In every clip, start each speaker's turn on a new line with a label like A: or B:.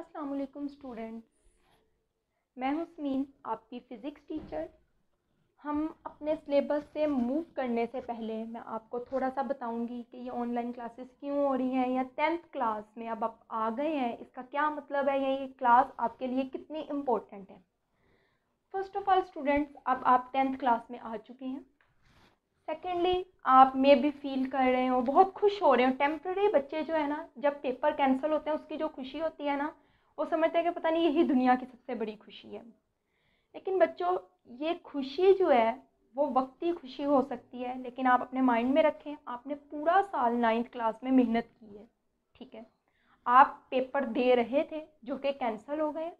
A: अस्सलाम वालेकुम स्टूडेंट्स मैं हूँ समीन, आपकी फ़िज़िक्स टीचर हम अपने सिलेबस से मूव करने से पहले मैं आपको थोड़ा सा बताऊँगी कि ये ऑनलाइन क्लासेस क्यों हो रही हैं, या टेंथ क्लास में अब आप आ गए हैं, इसका क्या मतलब है, या ये क्लास आपके लिए कितनी इम्पोर्टेंट है? फ़र्स्ट ऑफ़ ऑल स्टूडेंट्स अब आप टेंथ क्लास में आ चुके हैं. सेकेंडली आप मे भी फील कर रहे हो, बहुत खुश हो रहे हो. टेम्प्रेरी बच्चे जो है ना, जब पेपर कैंसिल होते हैं, उसकी जो खुशी होती है ना वो समझते हैं कि पता नहीं, यही दुनिया की सबसे बड़ी खुशी है। लेकिन बच्चों, ये खुशी जो है, वो वक्ती खुशी हो सकती है, लेकिन आप अपने माइंड में रखें, आपने पूरा साल नाइन्थ क्लास में मेहनत की है, ठीक है? आप पेपर दे रहे थे, जो कि कैंसिल हो गए।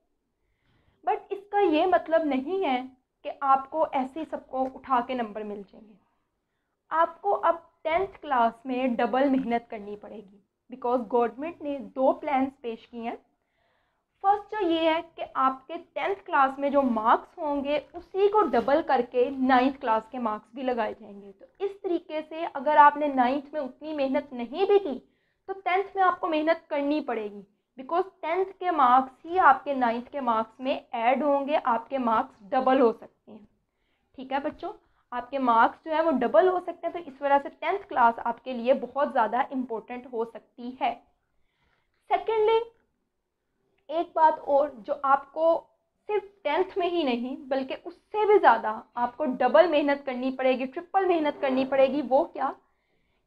A: बट इसका ये मतलब नहीं है कि आपको ऐसे सबको उठा के नंबर मिल जाएँगे। आपको अब टेंथ क्लास में डबल मेहनत करनी पड़ेगी बिकॉज़ गवर्नमेंट ने दो प्लान्स पेश किए हैं। फ़र्स्ट जो ये है कि आपके टेंथ क्लास में जो मार्क्स होंगे, उसी को डबल करके नाइन्थ क्लास के मार्क्स भी लगाए जाएँगे। तो इस तरीके से अगर आपने नाइन्थ में उतनी मेहनत नहीं भी की तो टेंथ में आपको मेहनत करनी पड़ेगी। बिकॉज़ टेंथ के मार्क्स ही आपके नाइन्थ के मार्क्स में ऐड होंगे, आपके मार्क्स डबल हो सकते हैं। ठीक है बच्चों? आपके मार्क्स जो है वो डबल हो सकते हैं तो इस वजह से टेंथ क्लास आपके लिए बहुत ज़्यादा इम्पोर्टेंट हो सकती है। सेकेंडली एक बात और जो आपको सिर्फ़ टेंथ में ही नहीं, बल्कि उससे भी ज़्यादा आपको डबल मेहनत करनी पड़ेगी ट्रिपल मेहनत करनी पड़ेगी, वो क्या?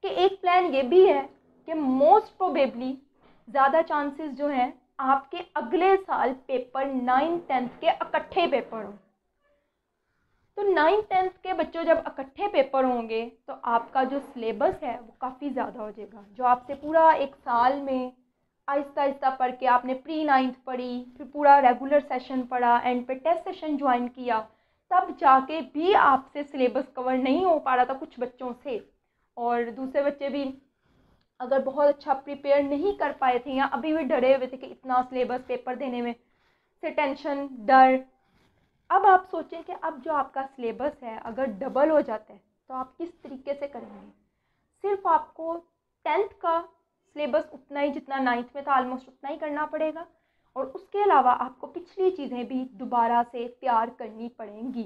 A: कि एक प्लान ये भी है कि मोस्ट प्रोबेबली ज़्यादा चांसेस जो हैं, आपके अगले साल पेपर नाइन टेंथ के इकट्ठे पेपर हों। तो नाइन टेंथ के बच्चों जब इकट्ठे पेपर होंगे तो आपका जो सिलेबस है वो काफ़ी ज़्यादा हो जाएगा। जो आपसे पूरा एक साल में आहिस्ता आहिस्ता पढ़ के आपने प्री नाइन्थ पढ़ी, फिर पूरा रेगुलर सेशन पढ़ा एंड पे टेस्ट सेशन ज्वाइन किया, तब जाके भी आपसे सिलेबस कवर नहीं हो पा रहा था कुछ बच्चों से। और दूसरे बच्चे भी अगर बहुत अच्छा प्रिपेयर नहीं कर पाए थे या अभी भी डरे हुए थे कि इतना सिलेबस पेपर देने में, से टेंशन डर, अब आप सोचें कि अब जो आपका सिलेबस है, अगर डबल हो जाता है तो आप किस तरीके से करेंगे? सिर्फ़ आपको टेंथ का सिलेबस उतना ही जितना नाइन्थ में था ऑलमोस्ट उतना ही करना पड़ेगा। और उसके अलावा आपको पिछली चीज़ें भी दोबारा से तैयार करनी पड़ेंगी।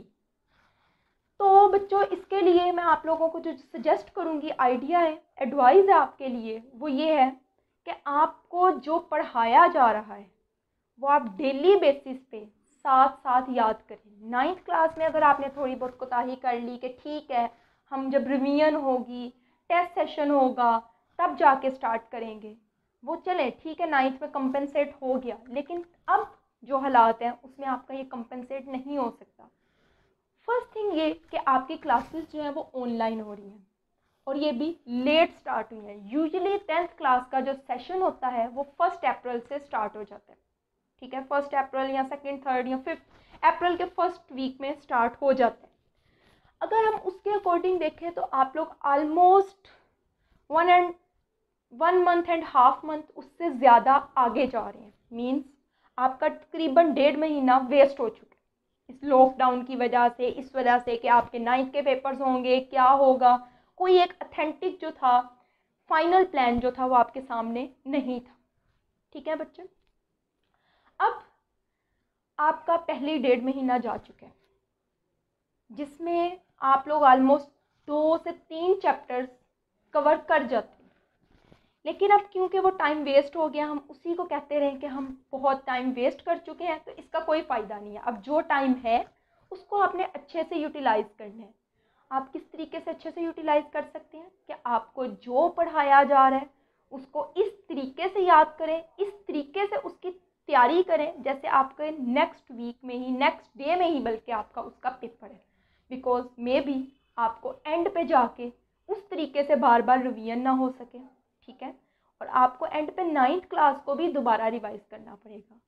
A: तो बच्चों, इसके लिए मैं आप लोगों को जो सजेस्ट करूँगी आइडिया है एडवाइस है आपके लिए, वो ये है कि आपको जो पढ़ाया जा रहा है, वो आप डेली बेसिस पे साथ साथ याद करें। नाइन्थ क्लास में अगर आपने थोड़ी बहुत कोताही कर ली कि ठीक है, हम जब रिवीजन होगी टेस्ट सेशन होगा तब जाके स्टार्ट करेंगे। वो चले, ठीक है नाइन्थ में कंपनसेट हो गया। लेकिन अब जो हालात हैं, उसमें आपका ये कंपनसेट नहीं हो सकता। फ़र्स्ट थिंग ये कि आपकी क्लासेस जो है, वो ऑनलाइन हो रही हैं। और ये भी लेट स्टार्ट हुई है। यूजली टेंथ क्लास का जो सेशन होता है, वो फ़र्स्ट अप्रैल से स्टार्ट हो जाता है। ठीक है फ़र्स्ट अप्रैल या सेकेंड थर्ड या फिफ्थ अप्रैल के फ़र्स्ट वीक में स्टार्ट हो जाता है। अगर हम उसके अकॉर्डिंग देखें तो आप लोग almost one and one month and half month उससे ज़्यादा आगे जा रहे हैं। मीन्स आपका तकरीबन डेढ़ महीना वेस्ट हो चुका है। इस लॉकडाउन की वजह से, इस वजह से कि आपके नाइन्थ के पेपर्स होंगे, क्या होगा? कोई एक अथेंटिक जो था फाइनल प्लान जो था वो आपके सामने नहीं था। ठीक है बच्चे? अब आपका पहली डेढ़ महीना जा चुका है। जिसमें आप लोग ऑलमोस्ट दो से तीन चैप्टर्स कवर कर जाते लेकिन अब क्योंकि वो टाइम वेस्ट हो गया, हम उसी को कहते रहे कि हम बहुत टाइम वेस्ट कर चुके हैं तो इसका कोई फ़ायदा नहीं है। अब जो टाइम है, उसको आपने अच्छे से यूटिलाइज़ करना है। आप किस तरीके से अच्छे से यूटिलाइज़ कर सकते हैं कि आपको जो पढ़ाया जा रहा है, उसको इस तरीके से याद करें, इस तरीके से उसकी तैयारी करें, जैसे आपके नेक्स्ट वीक में ही नेक्स्ट डे में ही बल्कि आपका उसका पेपर है। बिकॉज़ मे बी आपको एंड पे जाके उस तरीके से बार बार रिवीजन ना हो सके। ठीक है? और आपको एंड पे नाइन्थ क्लास को भी दोबारा रिवाइज करना पड़ेगा।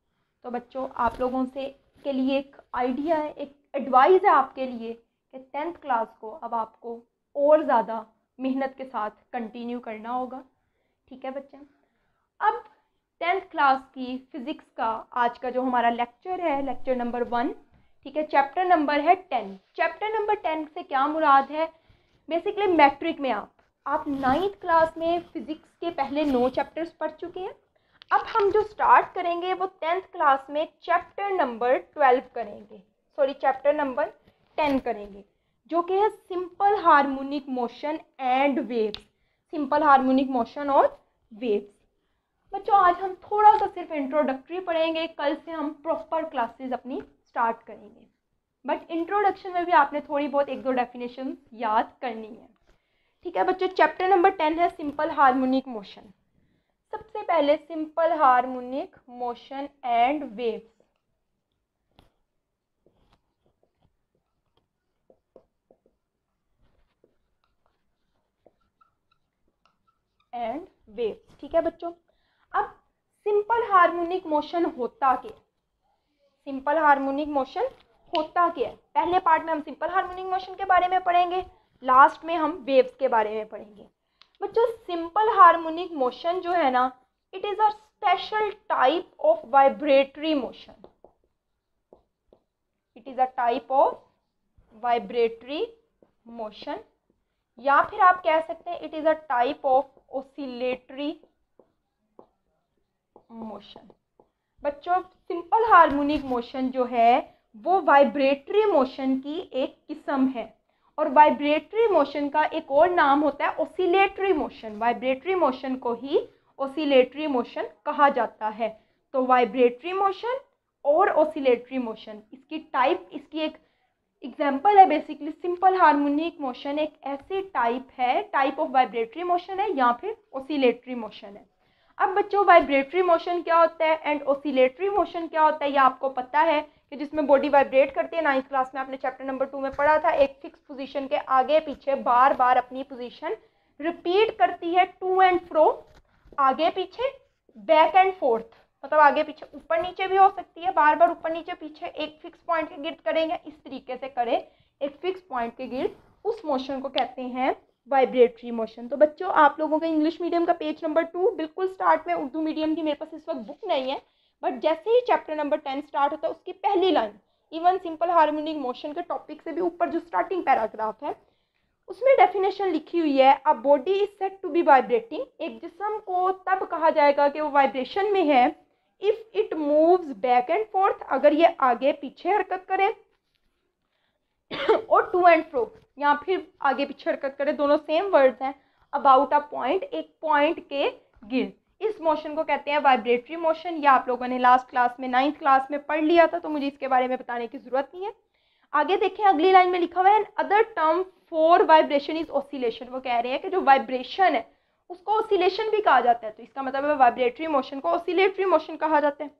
A: तो बच्चों, आप लोगों से के लिए एक आइडिया है, एक एडवाइस है आपके लिए कि टेंथ क्लास को अब आपको और ज़्यादा मेहनत के साथ कंटिन्यू करना होगा। ठीक है बच्चे? अब टेंथ क्लास की फ़िज़िक्स का आज का जो हमारा लेक्चर है लेक्चर नंबर वन ठीक है? चैप्टर नंबर है टेन चैप्टर नंबर टेन से क्या मुराद है? बेसिकली मैट्रिक में आप आप नाइन्थ क्लास में फ़िज़िक्स के पहले नौ चैप्टर्स पढ़ चुके हैं। अब हम जो स्टार्ट करेंगे, वो टेंथ क्लास में चैप्टर नंबर ट्वेल्व करेंगे। सॉरी चैप्टर नंबर टेन करेंगे, जो कि है simple harmonic motion and waves simple harmonic motion और वेव्स बच्चों, आज हम थोड़ा सा सिर्फ़ इंट्रोडक्टरी पढ़ेंगे, कल से हम प्रॉपर क्लासेस अपनी स्टार्ट करेंगे। बट इंट्रोडक्शन में भी आपने थोड़ी बहुत एक दो डेफिनेशन याद करनी है। ठीक है बच्चों चैप्टर नंबर टेन है सिंपल हारमोनिक मोशन सबसे पहले simple harmonic motion and waves and waves ठीक है बच्चों? अब सिंपल हारमोनिक मोशन होता क्या? सिंपल हारमोनिक मोशन होता क्या? है पहले पार्ट में हम सिंपल हार्मोनिक मोशन के बारे में पढ़ेंगे लास्ट में हम वेव्स के बारे में पढ़ेंगे। बच्चों सिंपल हार्मोनिक मोशन जो है ना it is a special type of vibratory motion it is a type of vibratory motion या फिर आप कह सकते हैं it is a type of oscillatory motion बच्चों सिंपल हार्मोनिक मोशन जो है, वो वाइब्रेटरी मोशन की एक किस्म है। और वाइब्रेटरी मोशन का एक और नाम होता है ओसिलेटरी मोशन वाइब्रेटरी मोशन को ही ओसिलेटरी मोशन कहा जाता है। तो वाइब्रेटरी मोशन और ओसिलेटरी मोशन इसकी टाइप इसकी एक एग्ज़ाम्पल है बेसिकली सिंपल हार्मोनिक मोशन एक ऐसी टाइप है टाइप ऑफ़ वाइब्रेटरी मोशन है या फिर ओसिलेटरी मोशन है। अब बच्चों वाइब्रेटरी मोशन क्या होता है एंड ओसिलेटरी मोशन क्या होता है ये आपको पता है। कि जिसमें बॉडी वाइब्रेट करती है नाइन्थ क्लास में आपने चैप्टर नंबर टू में पढ़ा था, एक फिक्स पोजीशन के आगे पीछे बार बार अपनी पोजीशन रिपीट करती है टू एंड फ्रो आगे पीछे बैक एंड फोर्थ मतलब आगे पीछे ऊपर नीचे भी हो सकती है बार बार ऊपर नीचे पीछे एक फिक्स पॉइंट के गिर्द करें या इस तरीके से करें, एक फिक्स पॉइंट के गिर्द उस मोशन को कहते हैं वाइब्रेटरी मोशन तो बच्चों, आप लोगों का इंग्लिश मीडियम का पेज नंबर टू बिल्कुल स्टार्ट में उर्दू मीडियम की, मेरे पास इस वक्त बुक नहीं है बट जैसे ही चैप्टर नंबर टेन स्टार्ट होता है, उसकी पहली line even simple harmonic motion के टॉपिक से भी ऊपर जो स्टार्टिंग पैराग्राफ है, उसमें डेफिनेशन लिखी हुई है a body is said to be vibrating एक जिसम को तब कहा जाएगा कि वो वाइब्रेशन में है if it moves back and forth अगर ये आगे पीछे हरकत करे, और टू एंड फ्रो या फिर आगे पीछे हरकत करे, दोनों सेम वर्ड्स हैं अबाउट अ पॉइंट एक पॉइंट के गिर। इस मोशन को कहते हैं वाइब्रेटरी मोशन या आप लोगों ने लास्ट क्लास में नाइन्थ क्लास में पढ़ लिया था तो मुझे इसके बारे में बताने की ज़रूरत नहीं है। आगे देखें, अगली लाइन में लिखा हुआ है other term for vibration is oscillation वो कह रहे हैं कि जो वाइब्रेशन है, उसको ऑसिलेशन भी कहा जाता है। तो इसका मतलब है वाइब्रेटरी मोशन को ऑसिलेटरी मोशन कहा जाता है।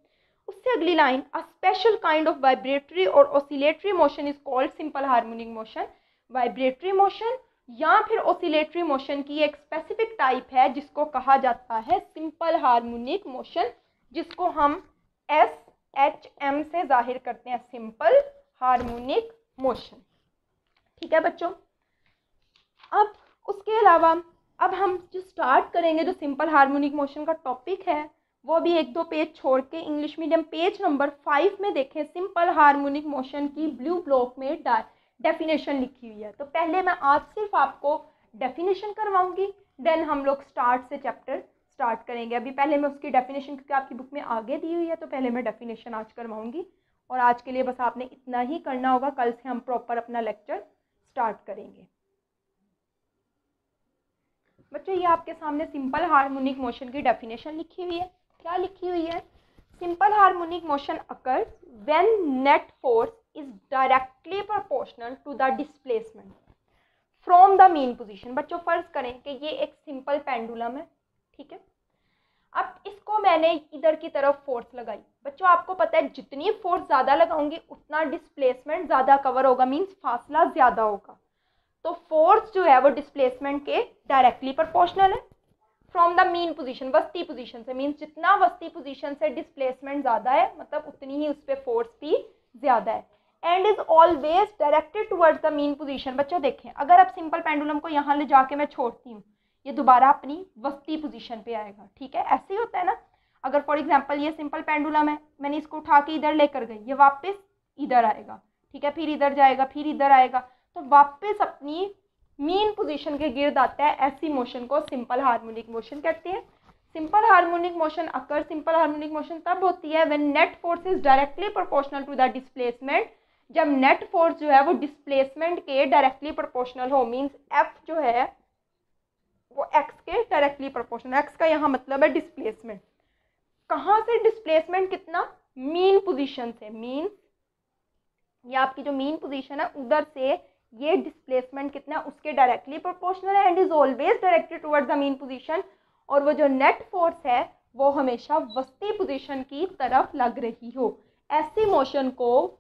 A: उससे अगली line a special kind of vibratory और oscillatory motion is called simple harmonic motion vibratory motion या फिर ओसिलेटरी मोशन की एक स्पेसिफिक टाइप है, जिसको कहा जाता है सिंपल हार्मोनिक मोशन जिसको हम एस एच एम से ज़ाहिर करते हैं सिंपल हार्मोनिक मोशन ठीक है बच्चों? अब उसके अलावा, अब हम जो स्टार्ट करेंगे, जो सिंपल हार्मोनिक मोशन का टॉपिक है, वो भी एक दो पेज छोड़ के English medium page number five में देखें सिंपल हार्मोनिक मोशन की ब्लू ब्लॉक में डाल डेफिनेशन लिखी हुई है। तो पहले मैं आज सिर्फ़ आपको डेफिनेशन करवाऊँगी देन हम लोग स्टार्ट से चैप्टर स्टार्ट करेंगे। अभी पहले मैं उसकी डेफिनेशन क्योंकि आपकी बुक में आगे दी हुई है तो पहले मैं डेफिनेशन आज करवाऊँगी। और आज के लिए बस आपने इतना ही करना होगा, कल से हम प्रॉपर अपना लेक्चर स्टार्ट करेंगे। बच्चों, ये आपके सामने सिंपल हार्मोनिक मोशन की डेफिनेशन लिखी हुई है। क्या लिखी हुई है? Simple harmonic motion occurs when net force is directly proportional to the displacement. From the mean position, बच्चों, फ़र्ज़ करें कि ये एक सिंपल पेंडुलम है, ठीक है? अब इसको मैंने इधर की तरफ़ फोर्स लगाई। बच्चों, आपको पता है, जितनी फोर्स ज़्यादा लगाऊँगी, उतना डिस्प्लेसमेंट ज़्यादा कवर होगा मीन्स फासला ज़्यादा होगा। तो फोर्स जो है, वो डिस्प्लेसमेंट के डायरेक्टली प्रोपोर्शनल है। फ्रॉम द मीन पोजीशन वस्ती पोजीशन से मीन्स जितना वस्ती पोजीशन से डिस्प्लेसमेंट ज़्यादा है मतलब उतनी ही उस पर फोर्स भी ज़्यादा है। And is always directed towards the mean position बच्चों देखें, अगर आप सिंपल पेंडुलम को यहाँ ले जाके मैं छोड़ती हूँ, ये दोबारा अपनी वस्ती पोजीशन पे आएगा, ठीक है? ऐसे ही होता है ना? अगर फॉर एग्ज़ाम्पल ये सिंपल पेंडुलम है, मैंने इसको उठा के इधर लेकर गई, ये वापस इधर आएगा, ठीक है? फिर इधर जाएगा, फिर इधर आएगा तो वापस अपनी मीन पोजीशन के गिर्द आता है, ऐसी मोशन को सिंपल हार्मोनिक मोशन कहते हैं। Simple harmonic motion occur simple harmonic motion तब होती है when net force is directly proportional to the displacement जब नेट फोर्स जो है वो डिस्प्लेसमेंट के डायरेक्टली प्रोपोर्शनल हो मींस एफ़ जो है, वो एक्स के डायरेक्टली प्रोपोर्शनल एक्स का यहाँ मतलब है डिस्प्लेसमेंट कहाँ से डिस्प्लेसमेंट कितना? मीन पोजीशन से. मीन ये आपकी जो मीन पोजीशन है, उधर से ये डिस्प्लेसमेंट कितना उसके डायरेक्टली प्रोपोर्शनल है and is always directed towards the mean position और वो जो नेट फोर्स है, वो हमेशा वस्ती पोजीशन की तरफ़ लग रही हो. ऐसी मोशन को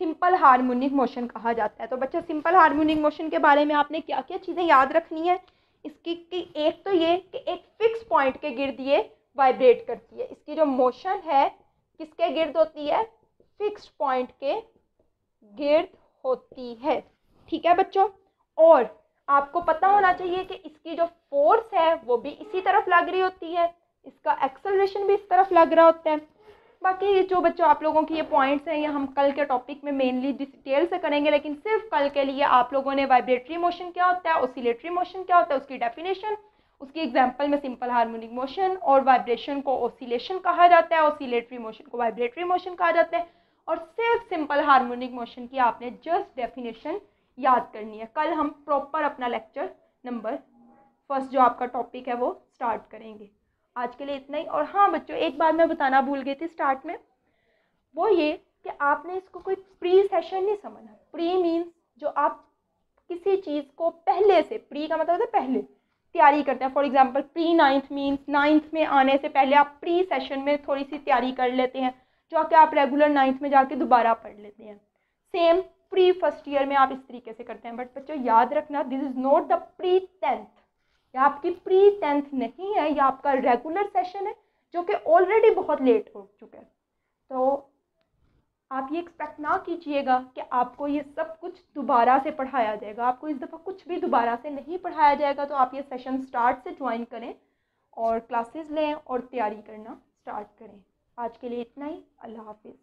A: सिंपल हारमोनिक मोशन कहा जाता है। तो बच्चों सिंपल हारमोनिक मोशन के बारे में आपने क्या क्या चीज़ें याद रखनी है? इसकी कि एक तो ये कि एक फिक्स पॉइंट के गिर्द ये वाइब्रेट करती है। इसकी जो मोशन है, किसके गिर्द होती है? फिक्स पॉइंट के गिर्द होती है। ठीक है बच्चों? और आपको पता होना चाहिए कि इसकी जो फोर्स है, वो भी इसी तरफ़ लग रही होती है। इसका एक्सलरेशन भी इस तरफ़ लग रहा होता है। बाकी जो बच्चों, आप लोगों की ये पॉइंट्स हैं, ये हम कल के टॉपिक में मेनली डिटेल से करेंगे, लेकिन सिर्फ़ कल के लिए आप लोगों ने वाइब्रेटरी मोशन क्या होता है ओसिलेटरी मोशन क्या होता है, उसकी डेफिनेशन उसकी एग्ज़ाम्पल में सिंपल हार्मोनिक मोशन और वाइब्रेशन को ओसिलेशन कहा जाता है ओसिलेटरी मोशन को वाइब्रेटरी मोशन कहा जाता है, और सिर्फ़ सिंपल हार्मोनिक मोशन की आपने जस्ट डेफिनेशन याद करनी है। कल हम प्रॉपर अपना लेक्चर नंबर फ़र्स्ट जो आपका टॉपिक है वो स्टार्ट करेंगे। आज के लिए इतना ही। और हाँ बच्चों, एक बात मैं बताना भूल गई थी स्टार्ट में। वो ये कि आपने इसको कोई प्री सेशन नहीं समझना प्री मीन्स जो आप किसी चीज़ को पहले से प्री का मतलब होता है पहले, तैयारी करते हैं। For example pre ninth means ninth में आने से पहले आप प्री सेशन में थोड़ी सी तैयारी कर लेते हैं, जो कि आप रेगुलर नाइन्थ में जाके दोबारा पढ़ लेते हैं। सेम प्री फ़र्स्ट ईयर में आप इस तरीके से करते हैं। बट बच्चों, याद रखना this is not the pre tenth ये आपकी प्री टेंथ नहीं है, ये आपका रेगुलर सेशन है, जो कि ऑलरेडी बहुत लेट हो चुका है। तो आप ये एक्सपेक्ट ना कीजिएगा कि आपको ये सब कुछ दोबारा से पढ़ाया जाएगा। आपको इस दफ़ा कुछ भी दोबारा से नहीं पढ़ाया जाएगा तो आप ये सेशन स्टार्ट से ज्वाइन करें और क्लासेस लें और तैयारी करना स्टार्ट करें। आज के लिए इतना ही। अल्लाह हाफिज़।